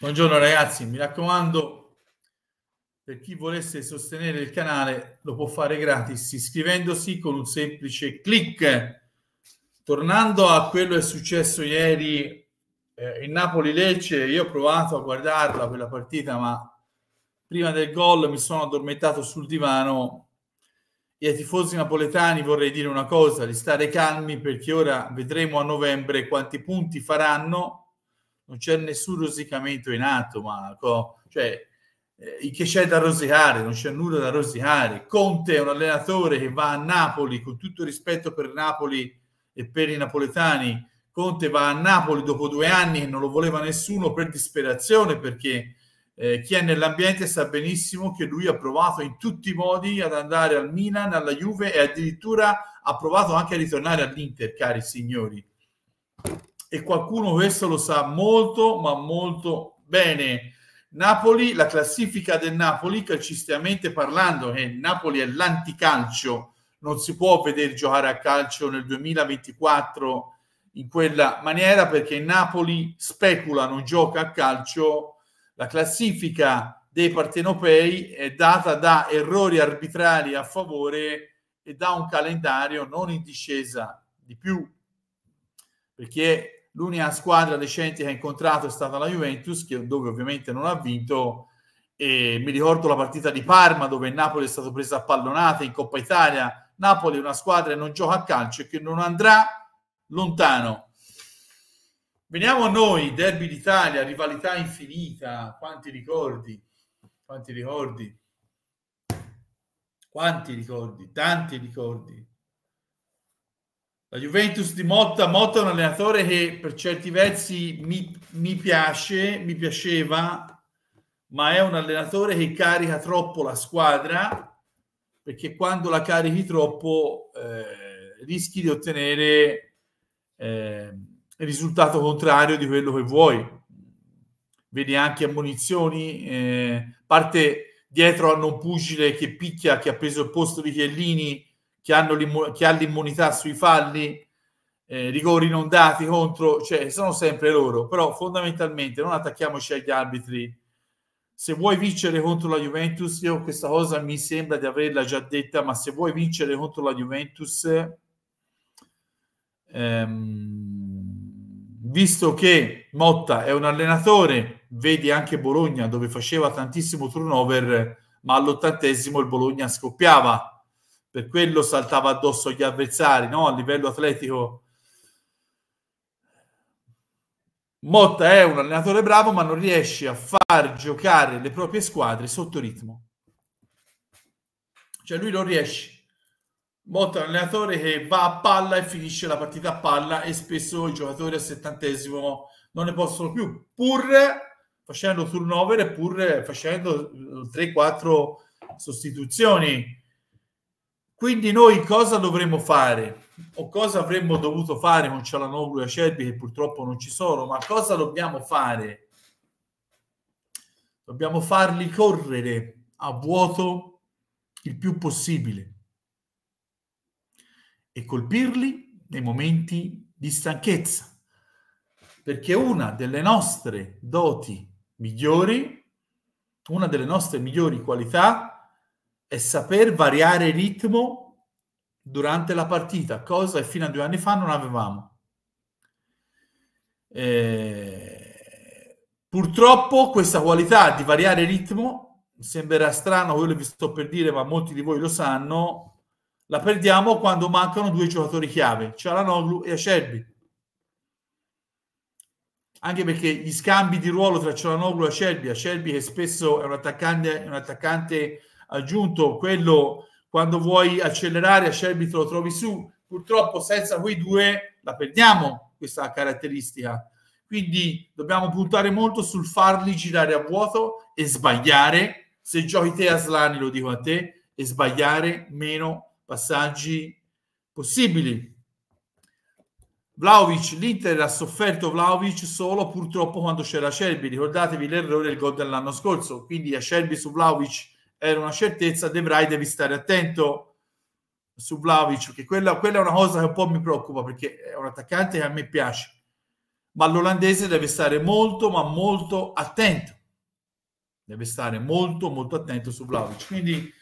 Buongiorno ragazzi, mi raccomando, per chi volesse sostenere il canale lo può fare gratis iscrivendosi con un semplice clic. Tornando a quello che è successo ieri eh, in Napoli-Lecce, io ho provato a guardarla quella partita, ma prima del gol mi sono addormentato sul divano. E ai tifosi napoletani vorrei dire una cosa, di stare calmi perché ora vedremo a novembre quanti punti faranno non c'è nessun rosicamento in atto, Marco. Cioè, eh, che c'è da rosicare? Non c'è nulla da rosicare. Conte è un allenatore che va a Napoli, con tutto rispetto per Napoli e per i napoletani. Conte va a Napoli dopo due anni e non lo voleva nessuno per disperazione, perché eh, chi è nell'ambiente sa benissimo che lui ha provato in tutti i modi ad andare al Milan, alla Juve e addirittura ha provato anche a ritornare all'Inter, cari signori e qualcuno questo lo sa molto, ma molto bene. Napoli, la classifica del Napoli, calcisticamente parlando, che Napoli è l'anticalcio, non si può vedere giocare a calcio nel 2024 in quella maniera perché Napoli specula, non gioca a calcio. La classifica dei partenopei è data da errori arbitrali a favore e da un calendario non in discesa di più perché L'unica squadra decente che ha incontrato è stata la Juventus, che, dove ovviamente non ha vinto. E mi ricordo la partita di Parma, dove Napoli è stato preso a pallonate in Coppa Italia. Napoli è una squadra che non gioca a calcio e che non andrà lontano. Veniamo a noi, Derby d'Italia, rivalità infinita. Quanti ricordi? Quanti ricordi? Quanti ricordi? Tanti ricordi. La Juventus di Motta, Motta è un allenatore che per certi versi mi, mi piace, mi piaceva, ma è un allenatore che carica troppo la squadra perché quando la carichi troppo eh, rischi di ottenere eh, il risultato contrario di quello che vuoi. Vedi anche ammonizioni, eh, parte dietro hanno un pugile che picchia, che ha preso il posto di Chiellini che, hanno che ha l'immunità sui falli, eh, rigori non dati contro, cioè sono sempre loro, però fondamentalmente non attacchiamoci agli arbitri. Se vuoi vincere contro la Juventus, io questa cosa mi sembra di averla già detta, ma se vuoi vincere contro la Juventus, ehm, visto che Motta è un allenatore, vedi anche Bologna dove faceva tantissimo turnover, ma all'ottantesimo il Bologna scoppiava per quello saltava addosso agli avversari, no? A livello atletico. Motta è un allenatore bravo, ma non riesce a far giocare le proprie squadre sotto ritmo. Cioè lui non riesce. Motta è un allenatore che va a palla e finisce la partita a palla e spesso i giocatori al settantesimo non ne possono più, pur facendo turnover e pur facendo 3-4 sostituzioni quindi noi cosa dovremmo fare? O cosa avremmo dovuto fare con Cialanoglu e Acerbi che purtroppo non ci sono, ma cosa dobbiamo fare? Dobbiamo farli correre a vuoto il più possibile e colpirli nei momenti di stanchezza. Perché una delle nostre doti migliori, una delle nostre migliori qualità è saper variare ritmo durante la partita, cosa che fino a due anni fa non avevamo. Eh, purtroppo questa qualità di variare ritmo, sembrerà strano quello che vi sto per dire, ma molti di voi lo sanno, la perdiamo quando mancano due giocatori chiave, Cialanoglu e Acerbi. Anche perché gli scambi di ruolo tra Cialanoglu e Acerbi, Acerbi che spesso è un attaccante, un attaccante aggiunto quello quando vuoi accelerare a Shelby te lo trovi su. Purtroppo senza quei due la perdiamo questa caratteristica. Quindi dobbiamo puntare molto sul farli girare a vuoto e sbagliare. Se giochi te a Slani, lo dico a te, e sbagliare meno passaggi possibili. Vlaovic, l'Inter ha sofferto Vlaovic solo purtroppo quando c'era Shelby. Ricordatevi l'errore del gol dell'anno scorso. Quindi a Shelby su Vlaovic era una certezza, De Vrij devi stare attento su Vlaovic, che quella, quella, è una cosa che un po' mi preoccupa perché è un attaccante che a me piace, ma l'olandese deve stare molto, ma molto attento. Deve stare molto, molto attento su Vlaovic. Quindi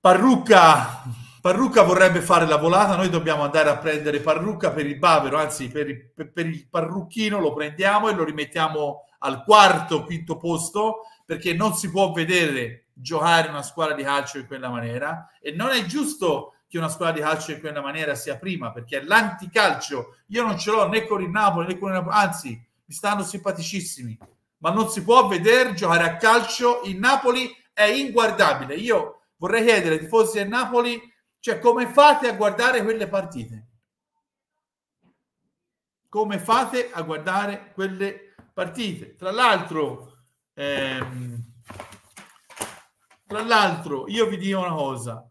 Parrucca, Parrucca vorrebbe fare la volata, noi dobbiamo andare a prendere Parrucca per il Bavero, anzi per il, per il Parrucchino lo prendiamo e lo rimettiamo al quarto, quinto posto, perché non si può vedere giocare una squadra di calcio in quella maniera e non è giusto che una squadra di calcio in quella maniera sia prima, perché è l'anticalcio. Io non ce l'ho né con il Napoli né con il Napoli, anzi, mi stanno simpaticissimi, ma non si può vedere giocare a calcio. Il Napoli è inguardabile. Io vorrei chiedere ai tifosi del Napoli, cioè come fate a guardare quelle partite? Come fate a guardare quelle partite? Tra l'altro, ehm, tra l'altro, io vi dico una cosa,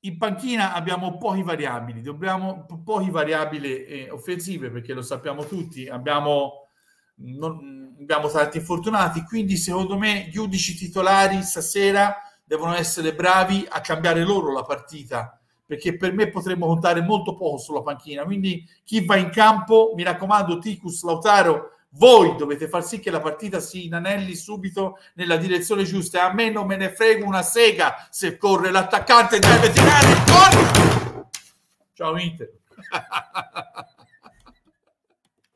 in panchina abbiamo pochi variabili, dobbiamo po- pochi variabili eh, offensive perché lo sappiamo tutti, abbiamo, non, abbiamo tanti infortunati, quindi secondo me gli 11 titolari stasera devono essere bravi a cambiare loro la partita perché per me potremmo contare molto poco sulla panchina, quindi chi va in campo, mi raccomando, Ticus, Lautaro, voi dovete far sì che la partita si inanelli subito nella direzione giusta. E a me non me ne frega una sega se corre l'attaccante deve tirare il gol. Ciao Inter.